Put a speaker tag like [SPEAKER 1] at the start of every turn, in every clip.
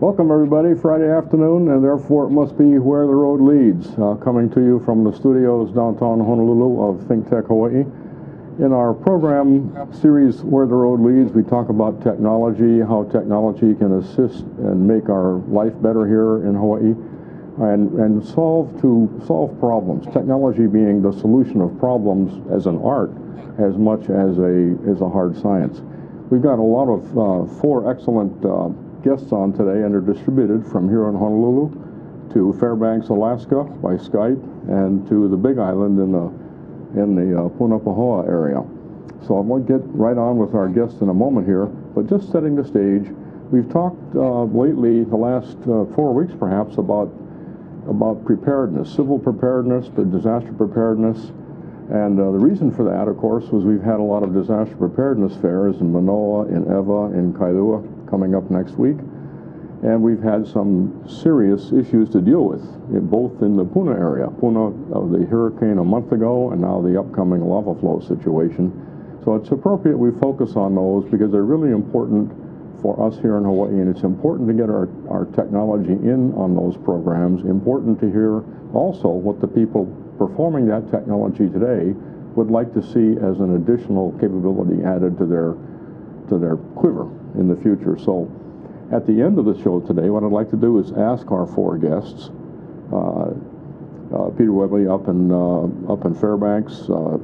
[SPEAKER 1] Welcome, everybody. Friday afternoon, and therefore it must be where the road leads. Uh, coming to you from the studios downtown Honolulu of ThinkTech Hawaii. In our program series, Where the Road Leads, we talk about technology, how technology can assist and make our life better here in Hawaii, and, and solve to solve problems. Technology being the solution of problems as an art, as much as a as a hard science. We've got a lot of uh, four excellent uh, guests on today, and they're distributed from here in Honolulu to Fairbanks, Alaska by Skype, and to the Big Island in the in the uh, area. So I'm going to get right on with our guests in a moment here, but just setting the stage. We've talked uh, lately, the last uh, four weeks perhaps, about about preparedness, civil preparedness, but disaster preparedness. And uh, the reason for that, of course, was we've had a lot of disaster preparedness fairs in Manoa, in Ewa, in Kailua coming up next week. And we've had some serious issues to deal with, in both in the Puna area. Puna of the hurricane a month ago, and now the upcoming lava flow situation. So it's appropriate we focus on those because they're really important for us here in Hawaii, and it's important to get our, our technology in on those programs. Important to hear also what the people performing that technology today would like to see as an additional capability added to their to their quiver in the future. So at the end of the show today, what I'd like to do is ask our four guests, uh, uh, Peter Webley up in uh, up in Fairbanks, uh,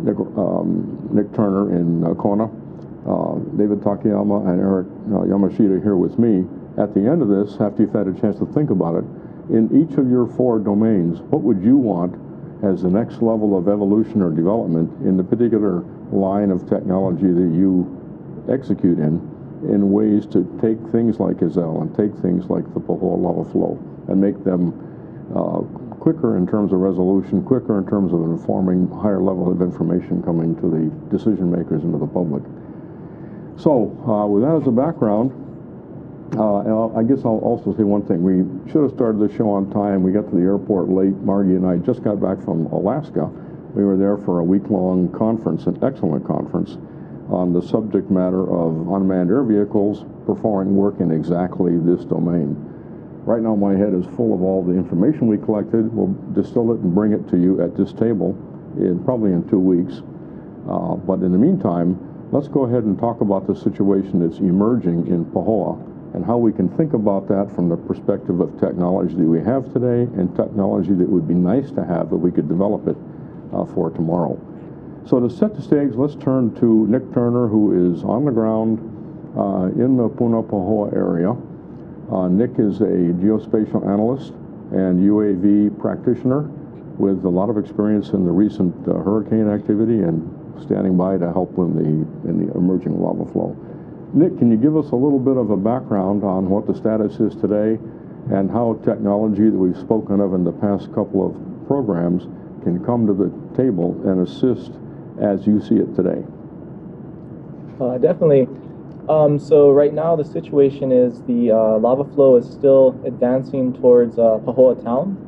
[SPEAKER 1] Nick, um, Nick, Turner in uh, Kona, uh, David Takeyama and Eric Yamashita here with me. At the end of this, after you've had a chance to think about it, in each of your four domains, what would you want as the next level of evolution or development in the particular line of technology that you execute in, in ways to take things like Iselle and take things like the Pahoa lava flow and make them uh, quicker in terms of resolution, quicker in terms of informing higher level of information coming to the decision makers and to the public. So, uh, with that as a background, uh, I guess I'll also say one thing. We should have started the show on time. We got to the airport late. Margie and I just got back from Alaska. We were there for a week-long conference, an excellent conference, on the subject matter of unmanned air vehicles performing work in exactly this domain. Right now, my head is full of all the information we collected. We'll distill it and bring it to you at this table in probably in two weeks. Uh, but in the meantime, let's go ahead and talk about the situation that's emerging in Pahoa and how we can think about that from the perspective of technology that we have today and technology that would be nice to have if we could develop it uh, for tomorrow. So to set the stage, let's turn to Nick Turner, who is on the ground uh, in the Punapahoa area. Uh, Nick is a geospatial analyst and UAV practitioner with a lot of experience in the recent uh, hurricane activity and standing by to help in the, in the emerging lava flow. Nick, can you give us a little bit of a background on what the status is today and how technology that we've spoken of in the past couple of programs can come to the table and assist as you see it today?
[SPEAKER 2] Uh, definitely. Um, so right now the situation is the uh, lava flow is still advancing towards uh, Pahoa town.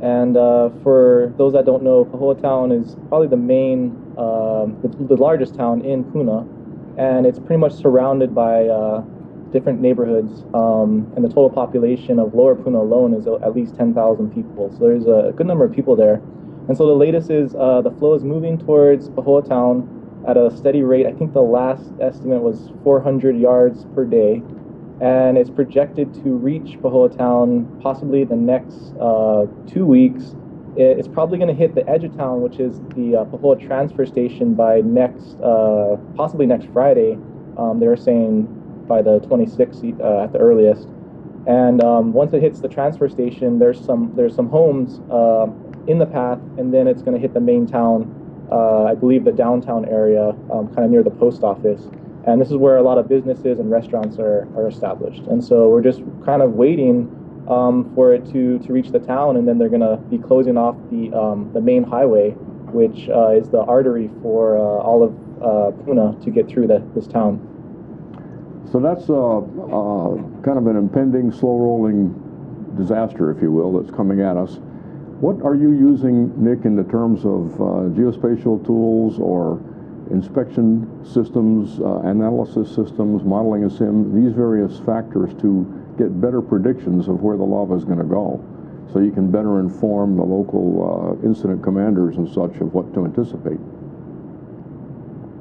[SPEAKER 2] And uh, for those that don't know, Pahoa town is probably the main um, the, the, largest town in Puna, and it's pretty much surrounded by uh, different neighborhoods. Um, and the total population of Lower Puna alone is at least 10,000 people. So there's a good number of people there. And so the latest is uh, the flow is moving towards Pahoa town at a steady rate. I think the last estimate was 400 yards per day. And it's projected to reach Pahoa town possibly the next uh, two weeks it's probably going to hit the edge of town, which is the uh, Pahoa transfer station by next, uh, possibly next Friday. Um, they were saying by the 26th uh, at the earliest. And um, once it hits the transfer station, there's some there's some homes uh, in the path, and then it's going to hit the main town. Uh, I believe the downtown area, um, kind of near the post office. And this is where a lot of businesses and restaurants are, are established. And so we're just kind of waiting um, for it to, to reach the town, and then they're going to be closing off the, um, the main highway, which uh, is the artery for uh, all of uh, Puna to get through the, this town.
[SPEAKER 1] So that's uh, uh, kind of an impending, slow-rolling disaster, if you will, that's coming at us. What are you using, Nick, in the terms of uh, geospatial tools or inspection systems, uh, analysis systems, modeling a sim, these various factors to get better predictions of where the lava is going to go. So you can better inform the local uh, incident commanders and such of what to anticipate.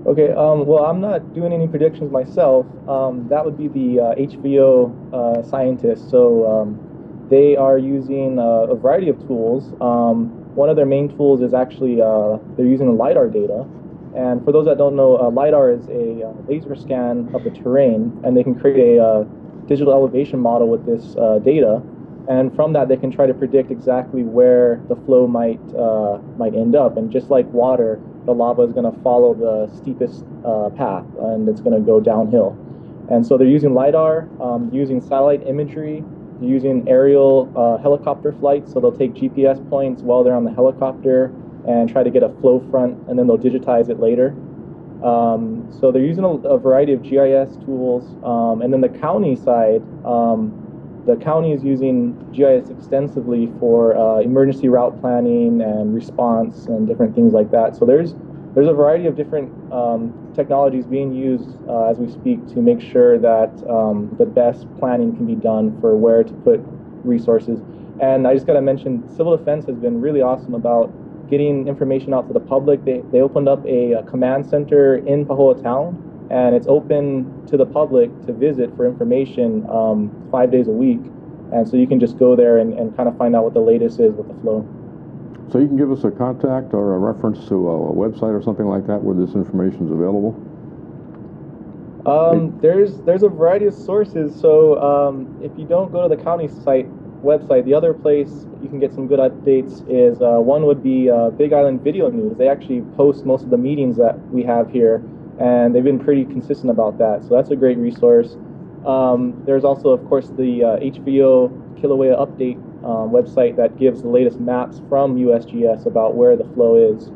[SPEAKER 2] Okay, um, well, I'm not doing any predictions myself. Um, that would be the uh, HVO uh, scientists. So um, they are using uh, a variety of tools. Um, one of their main tools is actually uh, they're using LiDAR data. And for those that don't know, uh, LiDAR is a uh, laser scan of the terrain, and they can create a digital elevation model with this data. And from that, they can try to predict exactly where the flow might might end up. And just like water, the lava is going to follow the steepest uh, path and it's going to go downhill. And so they're using LiDAR, um, using satellite imagery, using aerial uh, helicopter flights. So they'll take GPS points while they're on the helicopter and try to get a flow front, and then they'll digitize it later. Um, so they're using a, a, variety of GIS tools. Um, and then the county side, um, the county is using GIS extensively for uh, emergency route planning and response and different things like that. So there's there's a variety of different um, technologies being used uh, as we speak to make sure that um, the best planning can be done for where to put resources. And I just got to mention, civil defense has been really awesome about getting information out to the public. They, they opened up a, a command center in Pahoa town and it's open to the public to visit for information um, five days a week. And so you can just go there and, and kind of find out what the latest is with the flow.
[SPEAKER 1] So you can give us a contact or a reference to a, a website or something like that where this information is available?
[SPEAKER 2] Um, there's there's a variety of sources. So um, if you don't go to the county site website, the other place you can get some good updates is uh, one would be uh, Big Island Video News. They actually post most of the meetings that we have here and they've been pretty consistent about that. So that's a great resource. Um, there's also, of course, the uh, HVO Kilauea update um, website that gives the latest maps from USGS about where the flow is.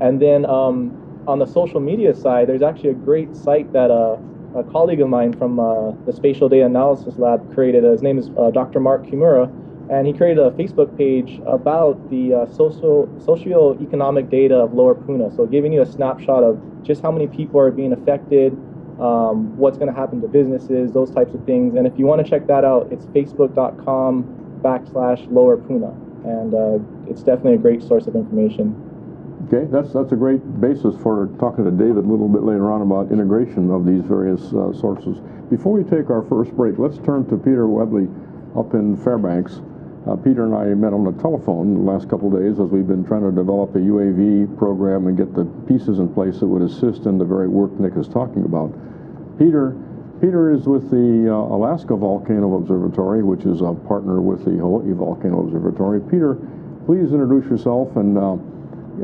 [SPEAKER 2] And then um, on the social media side, there's actually a great site that uh, a colleague of mine from uh, the Spatial Data Analysis Lab created. His name is uh, Dr. Mark Kimura, and he created a Facebook page about the uh, social socio-economic data of Lower Puna. So giving you a snapshot of just how many people are being affected, um, what's going to happen to businesses, those types of things. And if you want to check that out, it's facebook.com backslash Lower Puna, and uh, it's definitely a great source of information.
[SPEAKER 1] Okay, that's that's a great basis for talking to David a little bit later on about integration of these various uh, sources. Before we take our first break, let's turn to Peter Webley up in Fairbanks. Uh, Peter and I met on the telephone the last couple days as we've been trying to develop a UAV program and get the pieces in place that would assist in the very work Nick is talking about. Peter, Peter is with the uh, Alaska Volcano Observatory, which is a partner with the Hawaii Volcano Observatory. Peter, please introduce yourself and uh,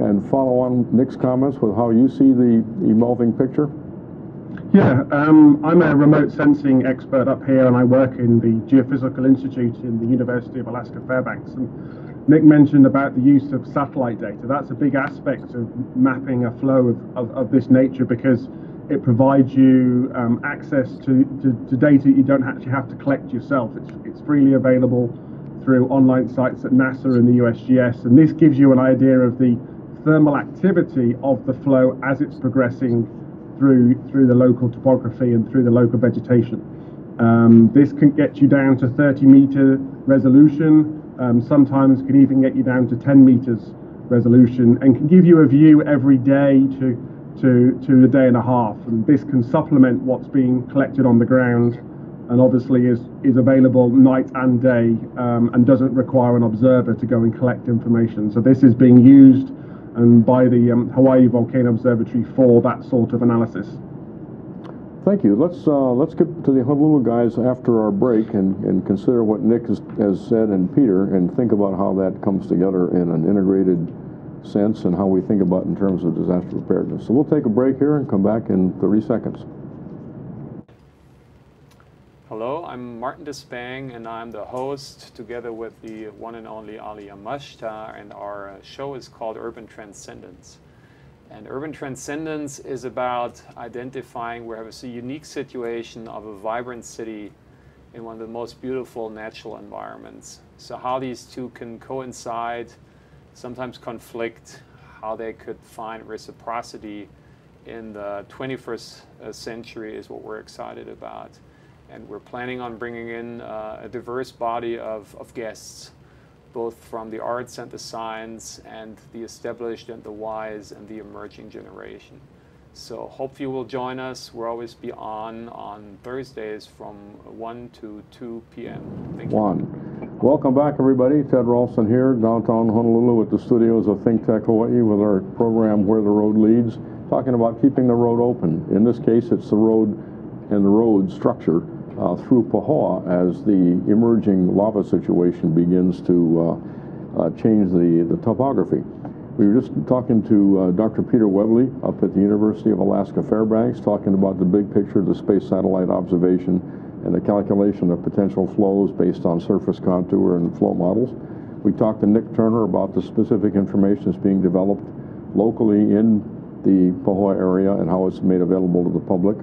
[SPEAKER 1] and follow on Nick's comments with how you see the evolving picture.
[SPEAKER 3] Yeah, um, I'm a remote sensing expert up here, and I work in the Geophysical Institute in the University of Alaska Fairbanks. And Nick mentioned about the use of satellite data. That's a big aspect of mapping a flow of, of, of this nature because it provides you um, access to, to, to, data you don't actually have to collect yourself. It's, it's freely available through online sites at NASA and the USGS, and this gives you an idea of the thermal activity of the flow as it's progressing through through the local topography and through the local vegetation. Um, this can get you down to 30 meter resolution. Um, sometimes can even get you down to 10 meters resolution and can give you a view every day to to to a day and a half. And this can supplement what's being collected on the ground and obviously is is available night and day um, and doesn't require an observer to go and collect information. So this is being used and by the um, Hawaii Volcano Observatory for that sort of analysis.
[SPEAKER 1] Thank you. Let's uh, let's get to the Honolulu guys after our break and, and consider what Nick has, has said and Peter and think about how that comes together in an integrated sense and how we think about in terms of disaster preparedness. So we'll take a break here and come back in 30 seconds.
[SPEAKER 4] Hello, I'm Martin Despang, and I'm the host together with the one and only Ali Yamashita, and our show is called Urban Transcendence. And urban transcendence is about identifying where have a unique situation of a vibrant city in one of the most beautiful natural environments. So how these two can coincide, sometimes conflict, how they could find reciprocity in the 21st uh, century is what we're excited about. And we're planning on bringing in uh, a diverse body of, of guests, both from the arts and the science, and the established and the wise, and the emerging generation. So hope you will join us. We'll always be on on Thursdays from 1 to 2 p.m. Thank you.
[SPEAKER 1] One. Welcome back, everybody. Ted Ralston here, downtown Honolulu at the studios of Think Tech Hawaii with our program Where the Road Leads, talking about keeping the road open. In this case, it's the road and the road structure uh, through Pahoa as the emerging lava situation begins to uh, uh, change the, the topography. We were just talking to uh, Dr. Peter Webley up at the University of Alaska Fairbanks, talking about the big picture, of the space satellite observation, and the calculation of potential flows based on surface contour and flow models. We talked to Nick Turner about the specific information that's being developed locally in the Pahoa area and how it's made available to the public.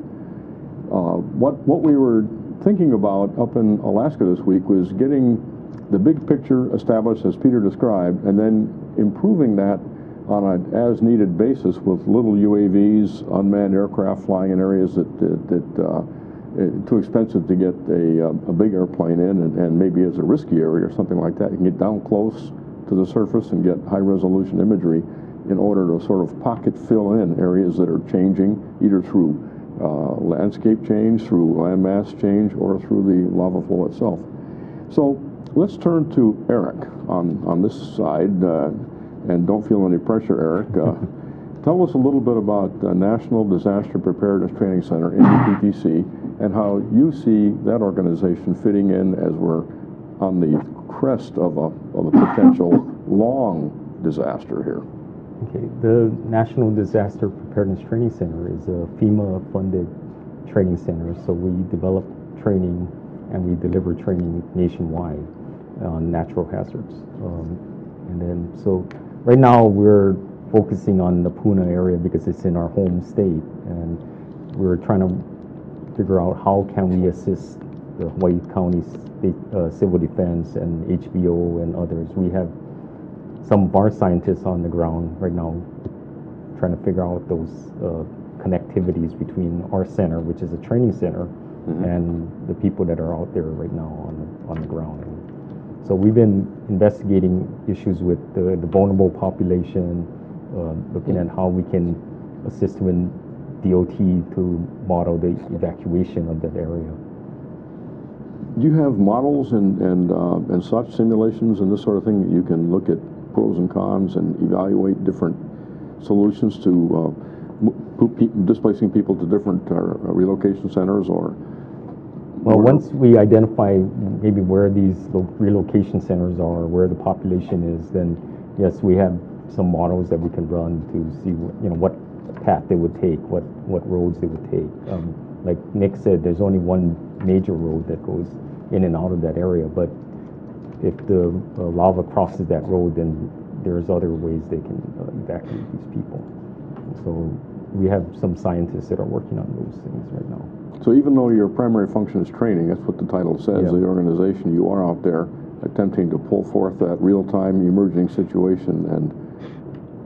[SPEAKER 1] Uh, what, what we were thinking about up in Alaska this week was getting the big picture established as Peter described, and then improving that on an as-needed basis with little UAVs, unmanned aircraft flying in areas that, that, that uh, too expensive to get a, uh, a big airplane in, and, and, maybe as a risky area or something like that. You can get down close to the surface and get high-resolution imagery in order to sort of pocket fill in areas that are changing, either through uh, landscape change, through landmass change, or through the lava flow itself. So let's turn to Eric on, on this side. Uh, and don't feel any pressure, Eric. Uh, tell us a little bit about the National Disaster Preparedness Training Center, NDPTC, and how you see that organization fitting in as we're on the crest of a, of a potential long disaster here.
[SPEAKER 5] Okay, the National Disaster Preparedness Training Center is a FEMA-funded training center, so we develop training and we deliver training nationwide on natural hazards. Um, and then, so right now we're focusing on the Puna area because it's in our home state, and we're trying to figure out how can we assist the Hawaii County State, uh, Civil Defense and HVO and others. We have some of our scientists on the ground right now trying to figure out those uh, connectivities between our center, which is a training center, mm-hmm. and the people that are out there right now on the, on the ground. So we've been investigating issues with the, the vulnerable population, uh, looking at how we can assist with DOT to model the evacuation of that area.
[SPEAKER 1] Do you have models and and uh, and such simulations and this sort of thing that you can look at pros and cons and evaluate different solutions to uh, displacing people to different uh, relocation centers or
[SPEAKER 5] well, once we identify maybe where these relocation centers are, where the population is, then yes, we have some models that we can run to see you know what path they would take, what what roads they would take. Um, like Nick said, there's only one major road that goes in and out of that area, but if the uh, lava crosses that road, then there's other ways they can uh, evacuate these people. So we have some scientists that are working on those things right now.
[SPEAKER 1] So even though your primary function is training, that's what the title says, the organization, you are out there attempting to pull forth that real-time emerging situation and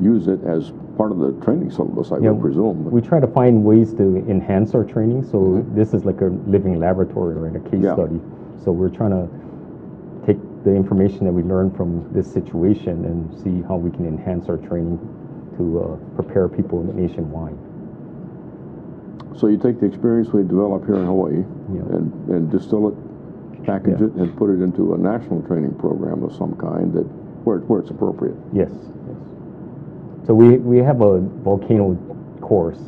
[SPEAKER 1] use it as part of the training syllabus, I yeah, would presume.
[SPEAKER 5] We try to find ways to enhance our training. So mm -hmm. this is like a living laboratory, right? A case yeah. study. So we're trying to take the information that we learn from this situation and see how we can enhance our training to uh, prepare people nationwide.
[SPEAKER 1] So you take the experience we develop here in Hawaii yeah. and, and distill it, package it, and put it into a national training program of some kind that where, where it's appropriate.
[SPEAKER 5] Yes. yes. So we, we have a volcano course,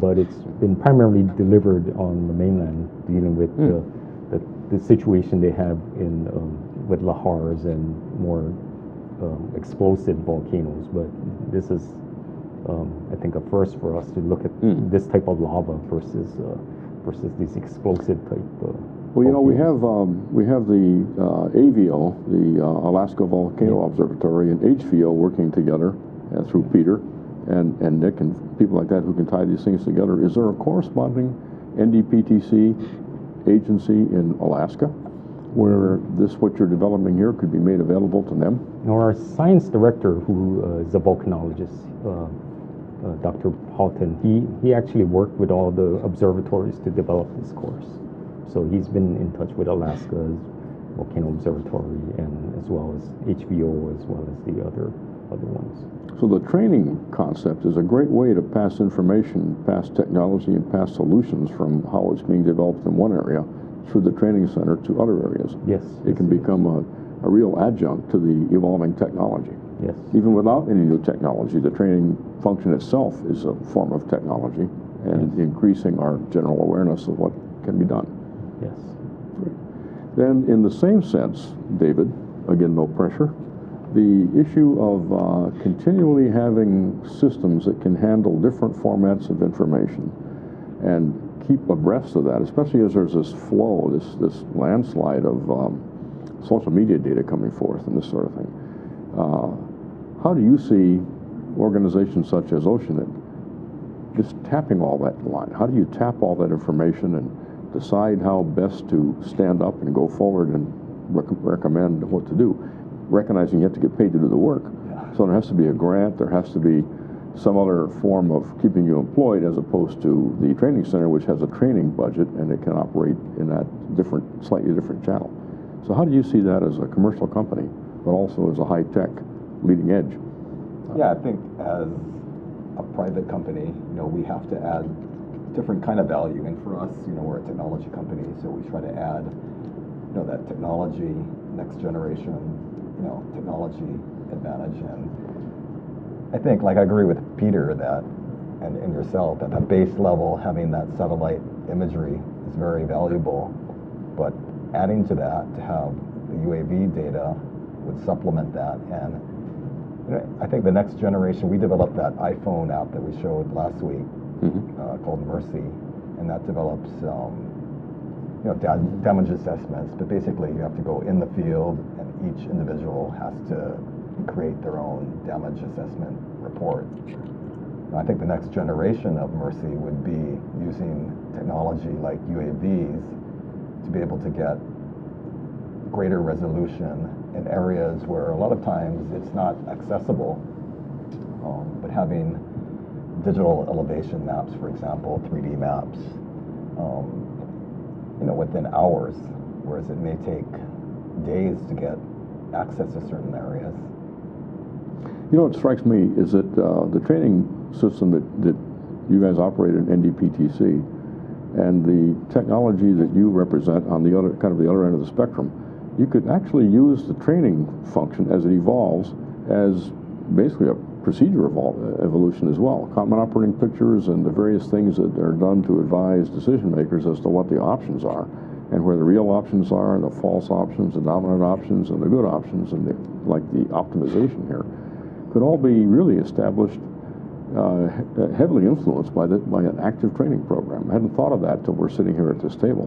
[SPEAKER 5] but it's been primarily delivered on the mainland, dealing with mm. the, the, the, situation they have in um, with lahars and more um, explosive volcanoes. But this is um, I think, a first for us to look at mm. this type of lava versus uh, versus these explosive type. Uh,
[SPEAKER 1] well, you know, we have um, we have the uh, AVO, the uh, Alaska Volcano yeah. Observatory, and HVO working together uh, through Peter and and Nick and people like that who can tie these things together. Is there a corresponding NDPTC agency in Alaska? where this, what you're developing here, could be made available to them?
[SPEAKER 5] Our science director, who uh, is a volcanologist, uh, uh, Dr. Halton, he, he actually worked with all the observatories to develop this course. So he's been in touch with Alaska's Volcano Observatory and as well as HVO as well as the other other ones.
[SPEAKER 1] So the training concept is a great way to pass information, pass technology, and pass solutions from how it's being developed in one area through the training center to other areas.
[SPEAKER 5] Yes.
[SPEAKER 1] It can become a, a real adjunct to the evolving technology.
[SPEAKER 5] Yes.
[SPEAKER 1] Even without any new technology, the training function itself is a form of technology and
[SPEAKER 5] Yes.
[SPEAKER 1] increasing our general awareness of what can be done.
[SPEAKER 5] Yes.
[SPEAKER 1] Then, in the same sense, David, again, no pressure, the issue of uh, continually having systems that can handle different formats of information and keep abreast of that, especially as there's this flow, this, this landslide of um, social media data coming forth and this sort of thing. Uh, how do you see organizations such as Oceanit just tapping all that in line? How do you tap all that information and decide how best to stand up and go forward and rec- recommend what to do, recognizing you have to get paid to do the work. So there has to be a grant, there has to be some other form of keeping you employed as opposed to the training center, which has a training budget and it can operate in that different, slightly different channel. So how do you see that as a commercial company, but also as a high-tech leading edge?
[SPEAKER 6] Yeah, I think as a private company, you know, we have to add different kind of value. And for us, you know, we're a technology company, so we try to add, you know, that technology, next generation, you know, technology advantage. And I think, like, I agree with Peter that, and, and yourself, that at base level, having that satellite imagery is very valuable. But adding to that, to have the UAV data would supplement that. And you know, I think the next generation, we developed that iPhone app that we showed last week uh, called Mercy, and that develops um, you know da- damage assessments. But basically, you have to go in the field, and each individual has to create their own damage assessment report. And I think the next generation of Mercy would be using technology like UAVs to be able to get greater resolution in areas where a lot of times it's not accessible. Um, but having digital elevation maps, for example, 3D maps, um, you know, within hours, whereas it may take days to get access to certain areas.
[SPEAKER 1] You know what strikes me is that uh, the training system that, that you guys operate in NDPTC and the technology that you represent on the other kind of the other end of the spectrum, you could actually use the training function as it evolves as basically a procedure evol- evolution as well. Common operating pictures and the various things that are done to advise decision makers as to what the options are and where the real options are and the false options, the dominant options and the good options and the, like the optimization here could all be really established uh, heavily influenced by, the, by an active training program. I hadn't thought of that till we're sitting here at this table.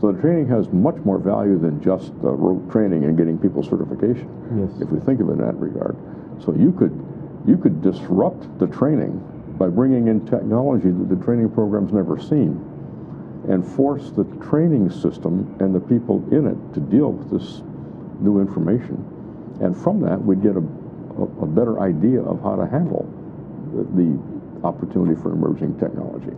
[SPEAKER 1] So the training has much more value than just uh, rote training and getting people certification,
[SPEAKER 5] Yes.
[SPEAKER 1] if we think of it in that regard. So you could, you could disrupt the training by bringing in technology that the training program's never seen and force the training system and the people in it to deal with this new information. And from that, we'd get a, a, a better idea of how to handle the, the opportunity for emerging technology.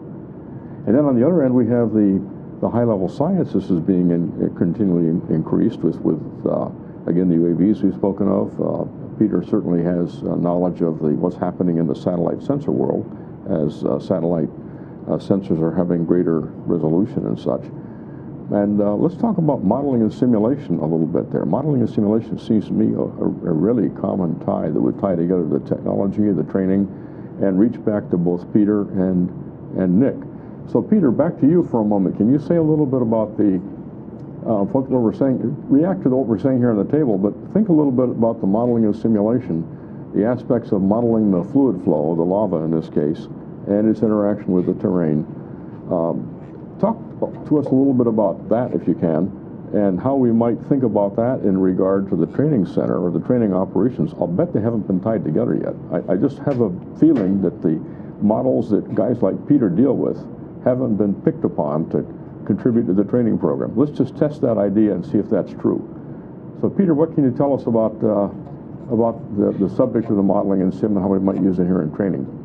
[SPEAKER 1] And then on the other end, we have the, the high-level sciences is being in, continually in- increased with, with uh, again, the UAVs we've spoken of. Uh, Peter certainly has uh, knowledge of the, what's happening in the satellite sensor world as uh, satellite uh, sensors are having greater resolution and such. And uh, let's talk about modeling and simulation a little bit there. Modeling and simulation seems to me a, a, really common tie that would tie together the technology, the training, and reach back to both Peter and, and Nick. So, Peter, back to you for a moment. Can you say a little bit about the uh, what we're saying? React to what we're saying here on the table, but think a little bit about the modeling and simulation, the aspects of modeling the fluid flow, the lava in this case, and its interaction with the terrain. Um, talk to us a little bit about that, if you can, and how we might think about that in regard to the training center or the training operations. I'll bet they haven't been tied together yet. I, I just have a feeling that the models that guys like Peter deal with haven't been picked upon to contribute to the training program. Let's just test that idea and see if that's true. So, Peter, what can you tell us about uh, about the, the subject of the modeling and sim and how we might use it here in training?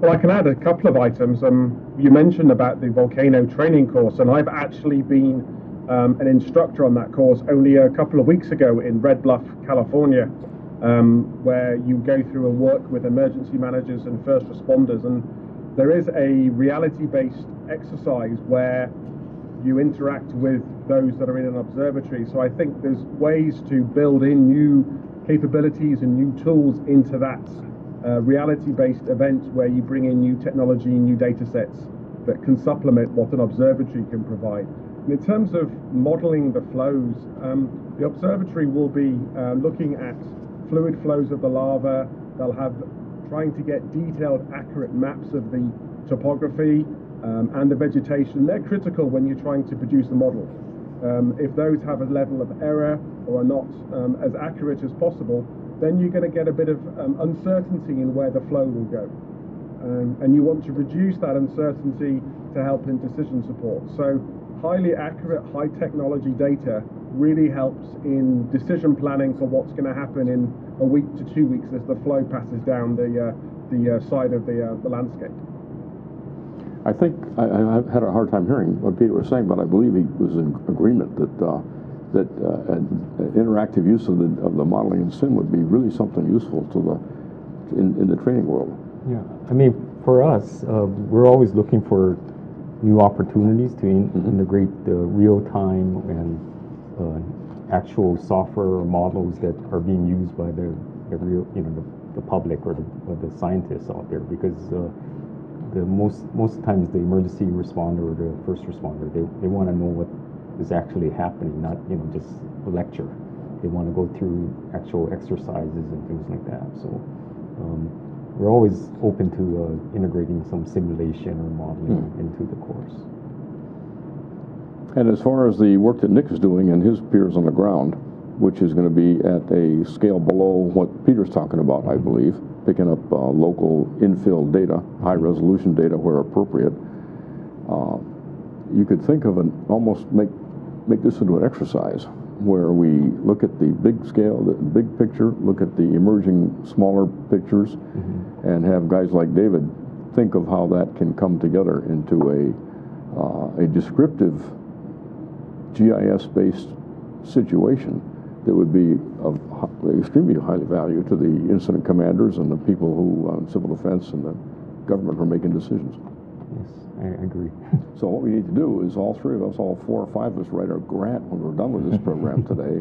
[SPEAKER 3] Well, I can add a couple of items. Um, you mentioned about the volcano training course, and I've actually been um, an instructor on that course only a couple of weeks ago in Red Bluff, California, um, where you go through and work with emergency managers and first responders. And there is a reality based exercise where you interact with those that are in an observatory. So I think there's ways to build in new capabilities and new tools into that uh, reality-based event where you bring in new technology, new data sets that can supplement what an observatory can provide. And in terms of modeling the flows, um, the observatory will be uh, looking at fluid flows of the lava. They'll have trying to get detailed, accurate maps of the topography um, and the vegetation. They're critical when you're trying to produce a model. Um, if those have a level of error or are not um, as accurate as possible, then you're going to get a bit of um, uncertainty in where the flow will go. Um, and you want to reduce that uncertainty to help in decision support. So highly accurate, high technology data really helps in decision planning for what's going to happen in a week to two weeks as the flow passes down the, uh, the uh, side of the, uh, the landscape.
[SPEAKER 1] I think I, I had a hard time hearing what Peter was saying, but I believe he was in agreement that uh, that uh, an, an interactive use of the of the modeling in sim would be really something useful to the in, in the training world.
[SPEAKER 5] Yeah, I mean, for us, uh, we're always looking for new opportunities to in
[SPEAKER 1] Mhm.
[SPEAKER 5] integrate the real time and uh, actual software or models that are being used by the, the real, you know, the, the public or the, or the scientists out there because uh, the most most times the emergency responder or the first responder they, they want to know what is actually happening, not you know just a lecture. They want to go through actual exercises and things like that. So um, we're always open to uh, integrating some simulation or modeling
[SPEAKER 1] Hmm.
[SPEAKER 5] into the course.
[SPEAKER 1] And as far as the work that Nick is doing and his peers on the ground, which is going to be at a scale below what Peter's talking about, I believe, picking up uh, local infill data, high resolution data where appropriate, uh, you could think of an almost make make this into an exercise where we look at the big scale, the big picture, look at the emerging smaller pictures, and have guys like David think of how that can come together into a uh, a descriptive GIS-based situation that would be of extremely highly value to the incident commanders and the people who, uh, civil defense and the government are making decisions.
[SPEAKER 5] Yes, I agree.
[SPEAKER 1] So what we need to do is all three of us, all four or five of us, write our grant when we're done with this program today,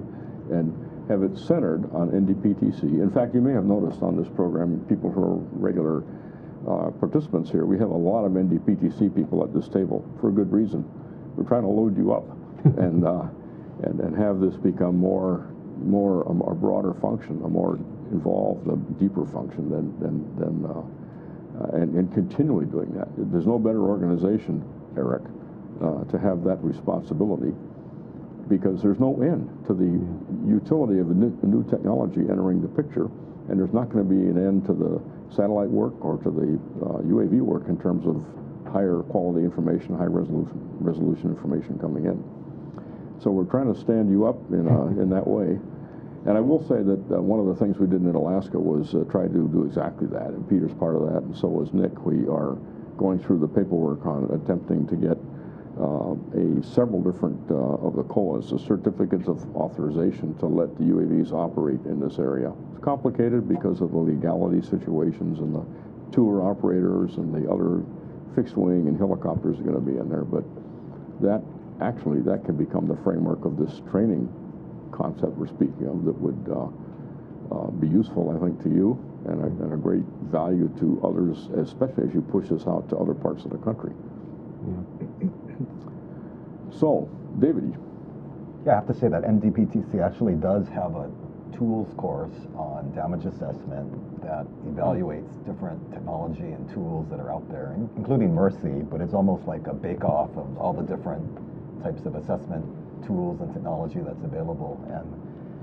[SPEAKER 1] and have it centered on NDPTC. In fact, you may have noticed on this program, people who are regular uh, participants here, we have a lot of NDPTC people at this table for a good reason. We're trying to load you up and uh, and and have this become more more a, more broader function, a more involved, a deeper function than than than. Uh, uh, and, and continually doing that. There's no better organization, Eric, uh, to have that responsibility because there's no end to the utility of the new, new technology entering the picture, and there's not going to be an end to the satellite work or to the uh, UAV work in terms of higher quality information, high resolution, resolution information coming in. So we're trying to stand you up in, in that way. And I will say that uh, one of the things we did in Alaska was uh, try to do exactly that, and Peter's part of that, and so was Nick. We are going through the paperwork on attempting to get uh, a several different uh, of the COAs, the certificates of authorization to let the UAVs operate in this area. It's complicated because of the legality situations and the tour operators and the other fixed wing and helicopters are going to be in there, but that actually that can become the framework of this training concept we're speaking of that would uh, uh, be useful, I think, to you and a, and a great value to others, especially as you push this out to other parts of the country. Yeah. So, David,
[SPEAKER 6] Yeah, I have to say that NDPTC actually does have a tools course on damage assessment that evaluates different technology and tools that are out there, including Mercy, but it's almost like a bake-off of all the different types of assessment tools and technology that's available. And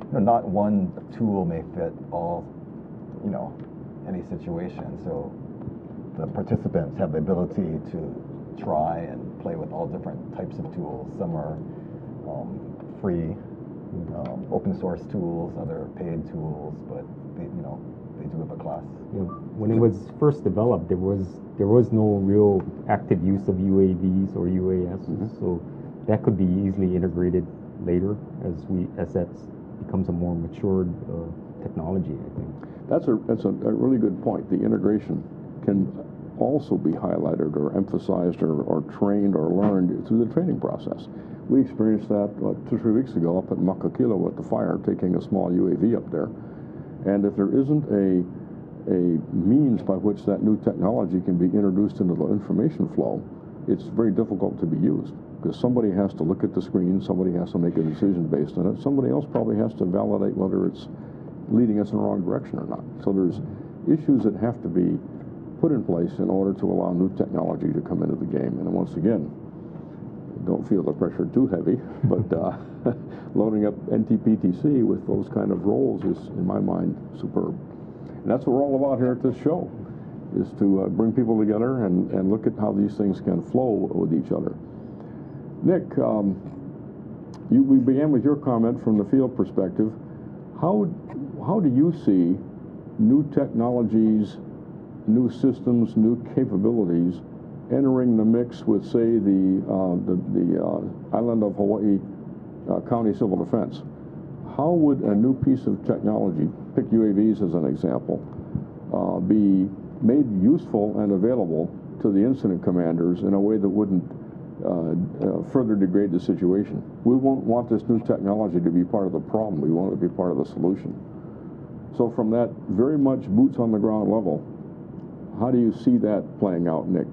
[SPEAKER 6] you know, not one tool may fit all, you know, any situation. So the participants have the ability to try and play with all different types of tools. Some are um, free, um, open source tools, other paid tools, but they, you know, they do have a class.
[SPEAKER 5] Yeah. when it was first developed, there was there was no real active use of UAVs or UAS, so that could be easily integrated later as we as that becomes a more matured uh, technology. I think.
[SPEAKER 1] That's a that's a, a really good point. The integration can also be highlighted or emphasized or, or trained or learned through the training process. We experienced that what, two three weeks ago up at Makakilo with the fire, taking a small UAV up there. And if there isn't a a means by which that new technology can be introduced into the information flow, it's very difficult to be used because somebody has to look at the screen, somebody has to make a decision based on it, somebody else probably has to validate whether it's leading us in the wrong direction or not. So there's issues that have to be put in place in order to allow new technology to come into the game. And once again, don't feel the pressure too heavy, but uh, loading up NDPTC with those kind of roles is, in my mind, superb. And that's what we're all about here at this show, is to uh, bring people together and, and look at how these things can flow with each other. Nick, um, you, we began with your comment from the field perspective. How, how do you see new technologies, new systems, new capabilities entering the mix with, say, the, uh, the, the uh, island of Hawaii uh, County Civil Defense? How would a new piece of technology, pick UAVs as an example, uh, be made useful and available to the incident commanders in a way that wouldn't further degrade the situation. We won't want this new technology to be part of the problem. We want it to be part of the solution. So from that very much boots on the ground level, how do you see that playing out, Nick?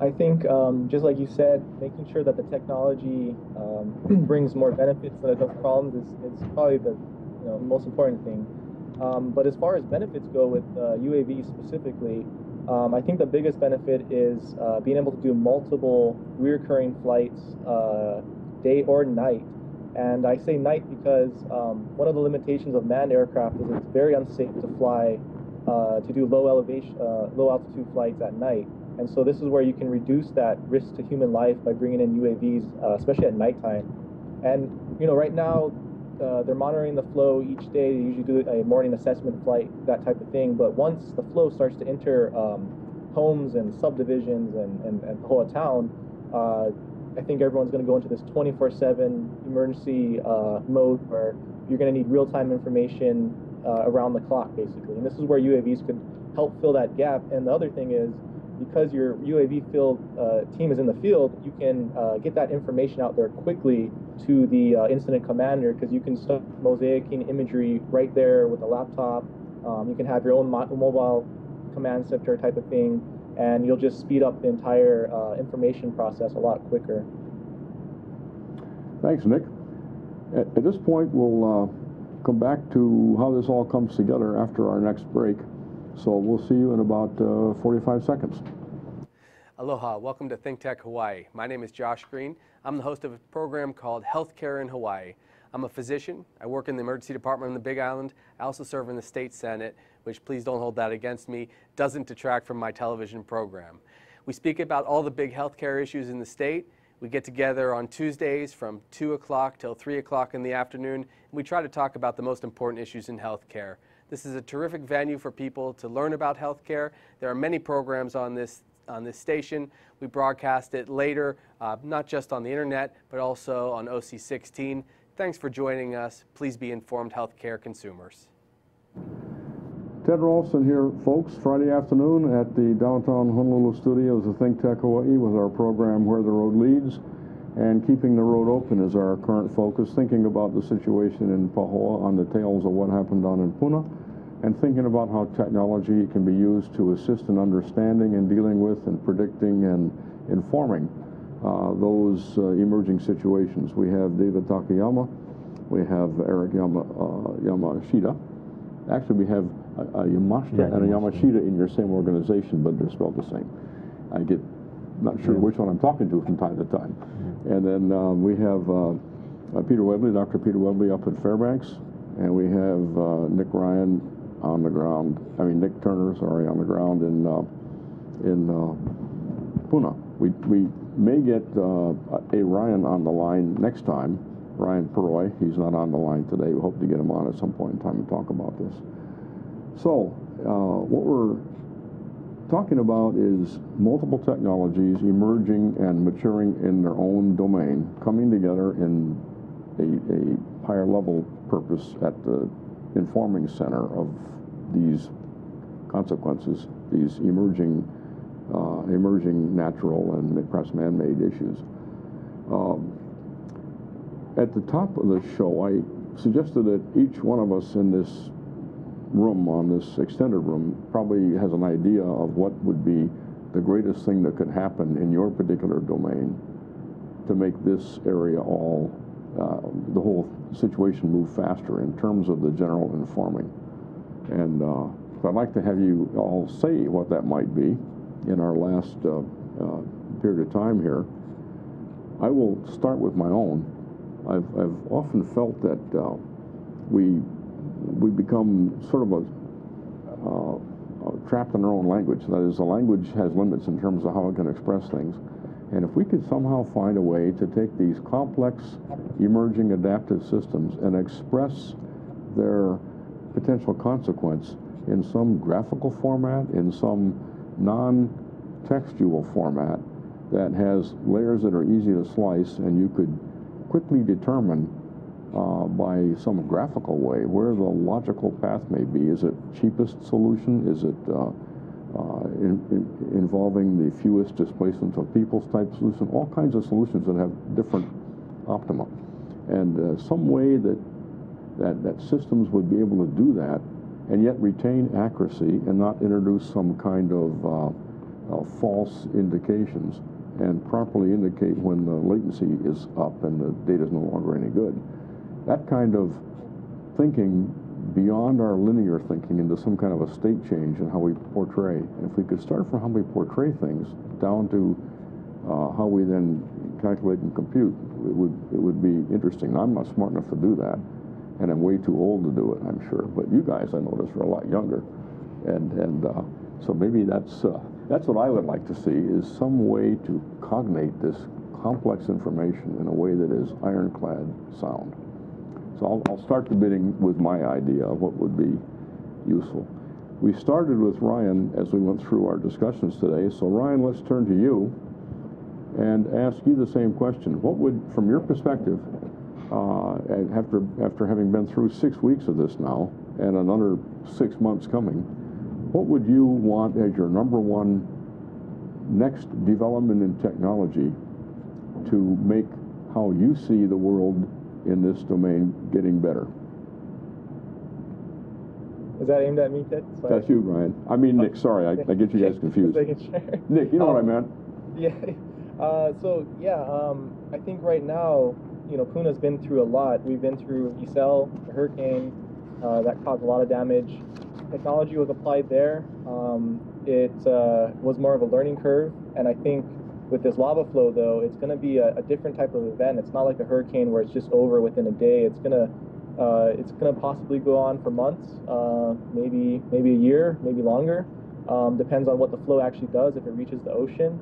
[SPEAKER 2] I think, um, just like you said, making sure that the technology um, brings more benefits than it does problems is, is probably the you know, most important thing. Um, but as far as benefits go with uh, UAV specifically, um, I think the biggest benefit is uh, being able to do multiple reoccurring flights, uh, day or night. And I say night because um, one of the limitations of manned aircraft is it's very unsafe to fly, uh, to do low elevation, uh, low altitude flights at night. And so this is where you can reduce that risk to human life by bringing in UAVs, uh, especially at nighttime. And you know, right now uh, they're monitoring the flow each day. They usually do a morning assessment flight, that type of thing. But once the flow starts to enter um, homes and subdivisions and, and, and the whole town, uh, I think everyone's going to go into this 24/7 emergency uh, mode where you're going to need real-time information uh, around the clock, basically. And this is where UAVs could help fill that gap. And the other thing is, because your UAV field uh, team is in the field, you can uh, get that information out there quickly to the uh, incident commander because you can start mosaicing imagery right there with a laptop. Um, you can have your own mo mobile command center type of thing, and you'll just speed up the entire uh, information process a lot quicker.
[SPEAKER 1] Thanks, Nick. At, at this point, we'll uh, come back to how this all comes together after our next break. So we'll see you in about uh, 45 seconds.
[SPEAKER 7] Aloha, welcome to Think Tech Hawaii. My name is Josh Green. I'm the host of a program called Healthcare in Hawaii. I'm a physician. I work in the emergency department on the Big Island. I also serve in the state senate, which please don't hold that against me, doesn't detract from my television program. We speak about all the big healthcare issues in the state. We get together on Tuesdays from 2 o'clock till 3 o'clock in the afternoon, and we try to talk about the most important issues in healthcare. This is a terrific venue for people to learn about healthcare. There are many programs on this on this station. We broadcast it later, uh, not just on the internet, but also on OC16. Thanks for joining us. Please be informed healthcare consumers.
[SPEAKER 1] Ted Ralston here, folks, Friday afternoon at the downtown Honolulu studios of Think Tech Hawaii with our program Where the Road Leads. And keeping the road open is our current focus, thinking about the situation in Pahoa on the tails of what happened down in Puna, and thinking about how technology can be used to assist in understanding and dealing with and predicting and informing uh, those uh, emerging situations. We have David Takeyama, we have Eric Yama, uh, Yamashita. Actually, we have a, a Yamashita
[SPEAKER 5] Yeah,
[SPEAKER 1] and a
[SPEAKER 5] Yamashita.
[SPEAKER 1] Yamashita in your same organization, but they're spelled the same. I get not sure which one I'm talking to from time to time. And then um, we have uh, uh, Peter Webley, Dr. Peter Webley up at Fairbanks, and we have uh, Nick Ryan on the ground. I mean Nick Turner, sorry, on the ground in uh, in uh, Puna. We we may get uh, a Ryan on the line next time. Ryan Perroy, he's not on the line today. We hope to get him on at some point in time to talk about this. So, uh, what we're talking about is multiple technologies emerging and maturing in their own domain, coming together in a, a higher level purpose at the informing center of these consequences, these emerging, uh, emerging natural and perhaps man-made issues. Um, at the top of the show, I suggested that each one of us in this room, on this extended room, probably has an idea of what would be the greatest thing that could happen in your particular domain to make this area all, uh, the whole situation move faster in terms of the general informing. And uh, so I'd like to have you all say what that might be in our last uh, uh period of time here. I will start with my own. I've, I've often felt that uh, we we become sort of a uh, trapped in our own language. That is, the language has limits in terms of how it can express things. And if we could somehow find a way to take these complex, emerging adaptive systems and express their potential consequence in some graphical format, in some non-textual format that has layers that are easy to slice and you could quickly determine uh, by some graphical way where the logical path may be. Is it cheapest solution? Is it uh, uh, in, in involving the fewest displacement of peoples type solution? All kinds of solutions that have different optima. And uh, some way that, that, that systems would be able to do that and yet retain accuracy and not introduce some kind of uh, false indications and properly indicate when the latency is up and the data is no longer any good that kind of thinking beyond our linear thinking into some kind of a state change in how we portray. And if we could start from how we portray things down to uh, how we then calculate and compute, it would, it would be interesting. I'm not smart enough to do that, and I'm way too old to do it, I'm sure. But you guys, I notice, are a lot younger. And, and uh, so maybe that's, uh, that's what I would like to see, is some way to cognate this complex information in a way that is ironclad sound. So I'll, I'll start the bidding with my idea of what would be useful. We started with Ryan as we went through our discussions today. So Ryan, let's turn to you and ask you the same question. What would, from your perspective, uh, after after having been through six weeks of this now and another six months coming, what would you want as your number one next development in technology to make how you see the world in this domain getting better.
[SPEAKER 2] Is that aimed at me, Ted?
[SPEAKER 1] Sorry. That's you, Ryan. I mean, Nick. Sorry, I, I get you guys confused. Nick, you know um, what I um, meant.
[SPEAKER 2] Yeah. Uh, so yeah, um, I think right now, you know, Puna's been through a lot. We've been through Iselle, a hurricane uh, that caused a lot of damage. Technology was applied there. Um, it uh, was more of a learning curve, and I think with this lava flow, though, it's going to be a, a, different type of event. It's not like a hurricane where it's just over within a day. It's going to uh, it's going to possibly go on for months, uh, maybe maybe a year, maybe longer. Um, depends on what the flow actually does if it reaches the ocean.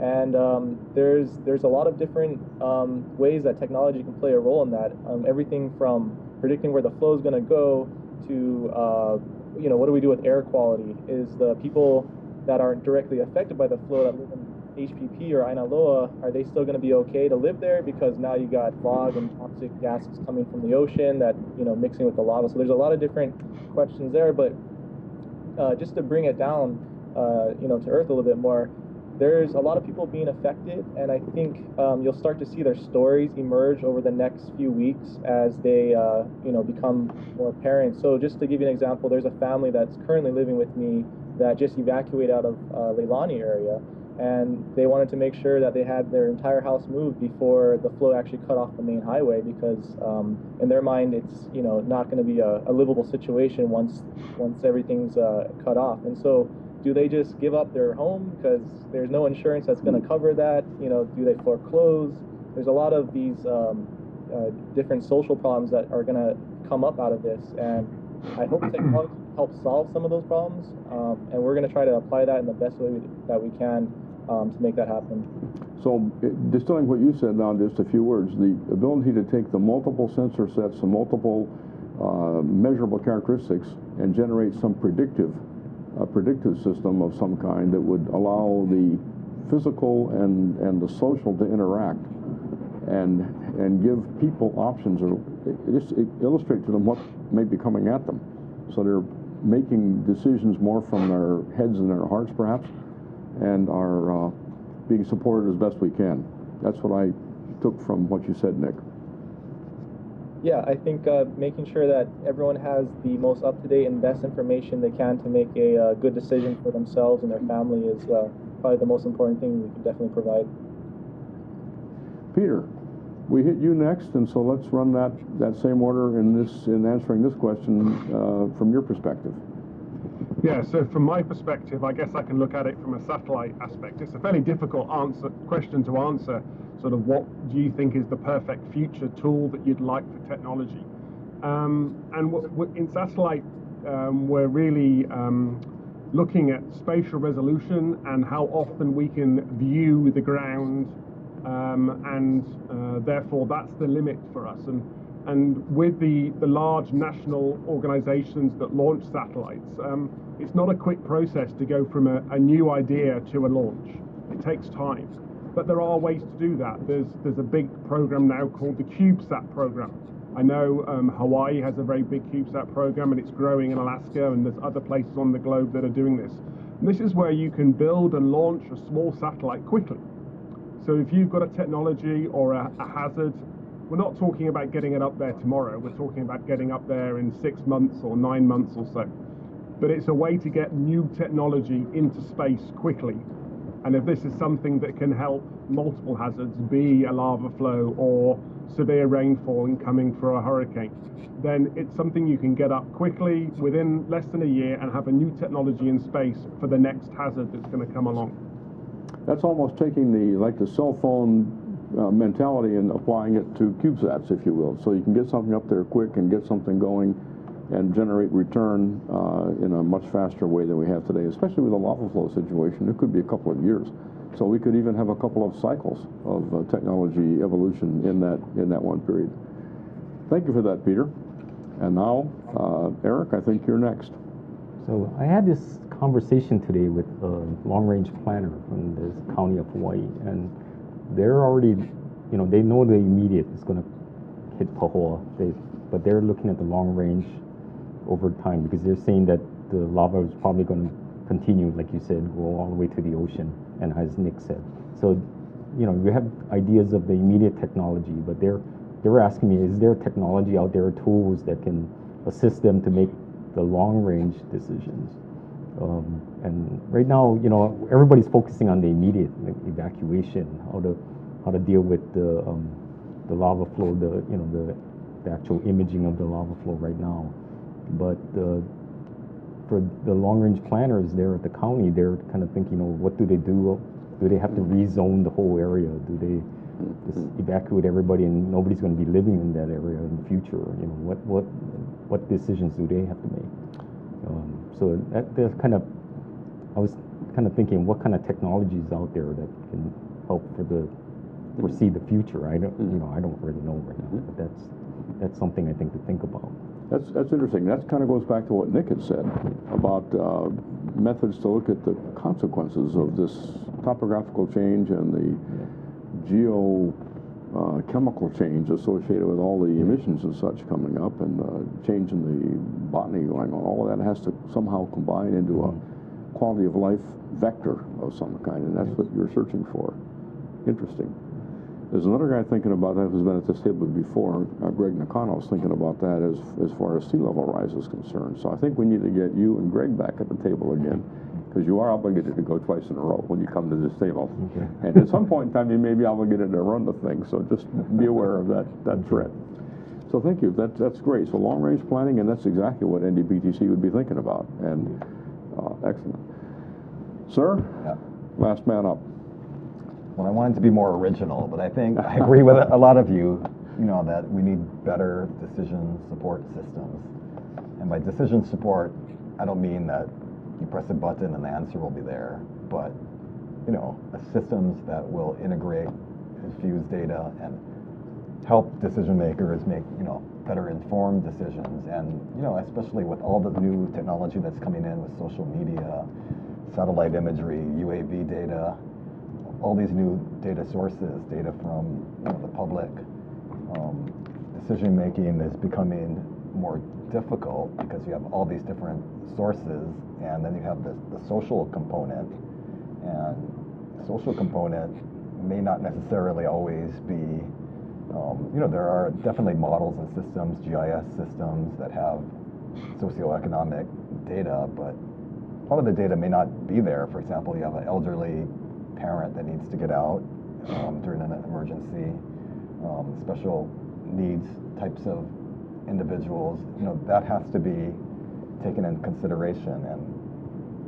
[SPEAKER 2] And um, there's there's a lot of different um, ways that technology can play a role in that. Um, everything from predicting where the flow is going to go to uh, you know what do we do with air quality? Is the people that aren't directly affected by the flow that live in HPP or Aina Loa, are they still going to be okay to live there? Because now you got fog and toxic gases coming from the ocean that, you know, mixing with the lava. So there's a lot of different questions there. But uh, just to bring it down, uh, you know, to earth a little bit more, there's a lot of people being affected. And I think um, you'll start to see their stories emerge over the next few weeks as they, uh, you know, become more apparent. So just to give you an example, there's a family that's currently living with me that just evacuated out of uh, Leilani area and they wanted to make sure that they had their entire house moved before the flow actually cut off the main highway because um, in their mind it's you know not going to be a, a, livable situation once once everything's uh, cut off. And so do they just give up their home because there's no insurance that's going to cover that? You know do they foreclose? There's a lot of these um, uh, different social problems that are going to come up out of this and I hope technology helps solve some of those problems um, and we're going to try to apply that in the best way that we can um, to make that happen.
[SPEAKER 1] So, distilling what you said now, just a few words, the ability to take the multiple sensor sets, the multiple uh, measurable characteristics, and generate some predictive a predictive system of some kind that would allow the physical and, and the social to interact and, and give people options or just illustrate to them what may be coming at them. So they're making decisions more from their heads and their hearts, perhaps, and are uh, being supported as best we can. That's what I took from what you said, Nick.
[SPEAKER 2] Yeah, I think uh, making sure that everyone has the most up to date and best information they can to make a uh, good decision for themselves and their family is uh, probably the most important thing we can definitely provide.
[SPEAKER 1] Peter, we hit you next, and so let's run that, that same order in this in answering this question uh, from your perspective.
[SPEAKER 3] Yeah, so from my perspective, I guess I can look at it from a satellite aspect. It's a fairly difficult answer question to answer sort of what do you think is the perfect future tool that you'd like for technology. Um, and in satellite, um, we're really um, looking at spatial resolution and how often we can view the ground, um, and uh, therefore that's the limit for us. And and with the, the large national organizations that launch satellites, um, it's not a quick process to go from a, a new idea to a launch. It takes time. But there are ways to do that. There's there's a big program now called the CubeSat program. I know um, Hawaii has a very big CubeSat program and it's growing in Alaska and there's other places on the globe that are doing this. And this is where you can build and launch a small satellite quickly. So if you've got a technology or a, a hazard, we're not talking about getting it up there tomorrow. We're talking about getting up there in six months or nine months or so. But it's a way to get new technology into space quickly and if this is something that can help multiple hazards, be a lava flow or severe rainfall incoming for a hurricane, then it's something you can get up quickly within less than a year and have a new technology in space for the next hazard that's going to come along.
[SPEAKER 1] That's almost taking the like the cell phone uh, mentality and applying it to CubeSats, if you will. So you can get something up there quick and get something going and generate return uh, in a much faster way than we have today, especially with the lava flow situation. It could be a couple of years. So we could even have a couple of cycles of uh, technology evolution in that in that one period. Thank you for that, Peter. And now, uh, Eric, I think you're next.
[SPEAKER 5] So I had this conversation today with a long-range planner from the county of Hawaii, and they're already, you know, they know the immediate is going to hit Pahoa, they, but they're looking at the long range over time because they're saying that the lava is probably going to continue, like you said, go all the way to the ocean, and as Nick said. So, you know, we have ideas of the immediate technology, but they're they're asking me, is there technology out there, tools that can assist them to make the long range decisions? Um, and right now, you know, everybody's focusing on the immediate like, evacuation, how to how to deal with the um, the lava flow, the you know the the actual imaging of the lava flow right now. But uh, for the long-range planners there at the county, they're kind of thinking, oh, what do they do? Do they have to rezone the whole area? Do they just evacuate everybody and nobody's going to be living in that area in the future? You know, what what what decisions do they have to make? Um, so that, that's kind of, I was kind of thinking, what kind of technologies out there that can help for the foresee the future? I don't, you know, I don't really know right now, but that's that's something I think to think about.
[SPEAKER 1] That's, that's interesting. That kind of goes back to what Nick had said about uh, methods to look at the consequences of this topographical change and the geo uh, chemical change associated with all the emissions and such coming up and uh, change in the botany going on. All of that has to somehow combine into a quality of life vector of some kind, and that's what you're searching for. Interesting. There's another guy thinking about that who's been at this table before, uh, Greg Nakano is thinking about that as, as far as sea level rise is concerned. So I think we need to get you and Greg back at the table again because you are obligated to go twice in a row when you come to this table. Okay. And at some point in time, you may be obligated to run the thing, so just be aware of that, that threat. So thank you. That, that's great. So long range planning, and that's exactly what NDPTC would be thinking about. And uh, excellent. Sir, yeah. last man up
[SPEAKER 6] well, I wanted to be more original, but I think I agree with a lot of you, you know, that we need better decision support systems. And by decision support, I don't mean that you press a button and the answer will be there, but, you know, systems that will integrate and fuse data and help decision makers make you know better informed decisions and you know especially with all the new technology that's coming in with social media satellite imagery uav data all these new data sources data from you know, the public um, decision making is becoming more difficult because you have all these different sources and then you have the, the social component and the social component may not necessarily always be um, you know, there are definitely models and systems, GIS systems that have socioeconomic data, but a lot of the data may not be there. For example, you have an elderly parent that needs to get out um, during an emergency, um, special needs types of individuals. You know, that has to be taken into consideration, and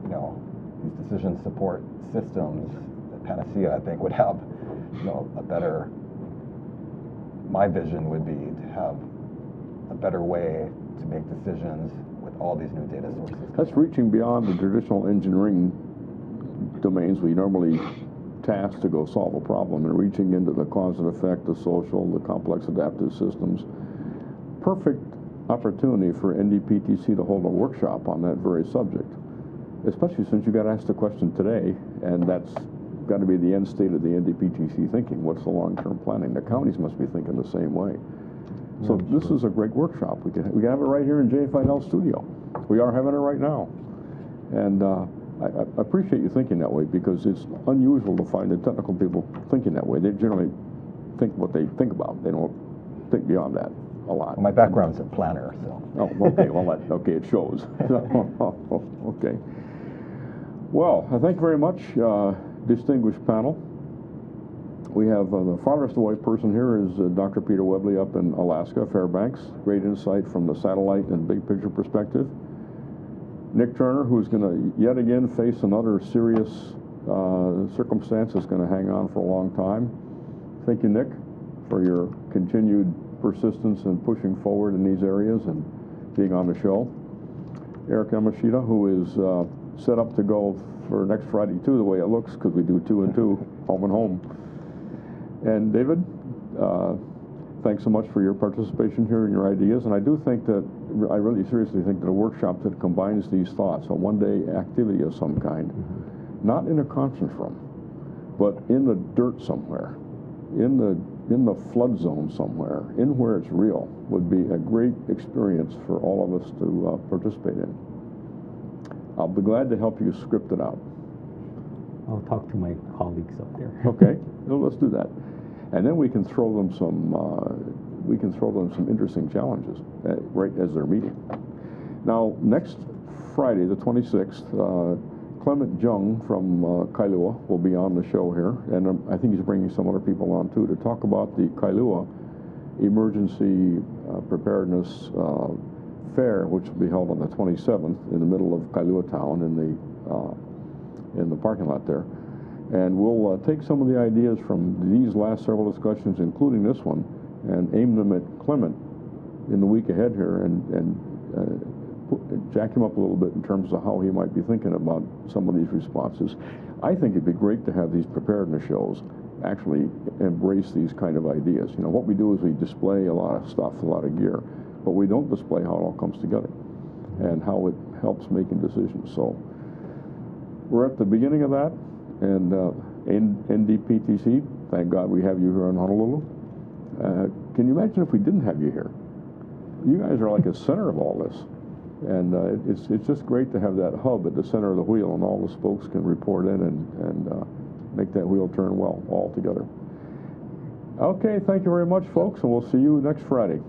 [SPEAKER 6] you know, these decision support systems, Panacea, I think, would have you know a better my vision would be to have a better way to make decisions with all these new data sources.
[SPEAKER 1] That's reaching beyond the traditional engineering domains we normally task to go solve a problem and reaching into the cause and effect, the social, the complex adaptive systems. Perfect opportunity for NDPTC to hold a workshop on that very subject, especially since you got asked the question today, and that's got to be the end state of the NDPTC thinking. What's the long-term planning? The counties must be thinking the same way. So
[SPEAKER 5] Yeah,
[SPEAKER 1] this
[SPEAKER 5] sure.
[SPEAKER 1] is a great workshop. We can we can have it right here in Jay Fidell Studio. We are having it right now, and uh, I, I appreciate you thinking that way because it's unusual to find the technical people thinking that way. They generally think what they think about. They don't think beyond that a lot.
[SPEAKER 6] Well, my background's a planner, so.
[SPEAKER 1] Oh, okay, well, that, okay, it shows. okay. Well, I thank you very much, uh, distinguished panel. We have uh, the farthest away person here is uh, Dr. Peter Webley up in Alaska, Fairbanks. Great insight from the satellite and big picture perspective. Nick Turner, who's going to yet again face another serious uh, circumstance that's going to hang on for a long time. Thank you, Nick, for your continued persistence and pushing forward in these areas and being on the show. Eric Yamashita, who is uh, set up to go for next Friday too, the way it looks, because we do two and two, home and home. And David, uh, thanks so much for your participation here and your ideas. And I do think that, I really seriously think that a workshop that combines these thoughts, a one-day activity of some kind, not in a conference room, but in the dirt somewhere, in the in the flood zone somewhere, in where it's real, would be a great experience for all of us to uh, participate in. I'll be glad to help you script it out.
[SPEAKER 5] I'll talk to my colleagues up there.
[SPEAKER 1] Okay, well, let's do that, and then we can throw them some uh, we can throw them some interesting challenges uh, right as they're meeting. Now, next Friday, the 26th, uh, Clement Jung from uh, Kailua will be on the show here, and um, I think he's bringing some other people on too to talk about the Kailua Emergency uh, Preparedness uh, Fair, which will be held on the 27th in the middle of Kailua Town in the uh, in the parking lot there. And we'll uh, take some of the ideas from these last several discussions, including this one, and aim them at Clement in the week ahead here and, and uh, jack him up a little bit in terms of how he might be thinking about some of these responses. I think it'd be great to have these preparedness shows actually embrace these kind of ideas. You know, what we do is we display a lot of stuff, a lot of gear, but we don't display how it all comes together and how it helps making decisions. So we're at the beginning of that, and uh, N- NDPTC, thank God we have you here in Honolulu. Uh, can you imagine if we didn't have you here? You guys are like a center of all this. And uh, it's, it's just great to have that hub at the center of the wheel, and all the spokes can report in and, and uh, make that wheel turn well all together. Okay, thank you very much, folks, and we'll see you next Friday.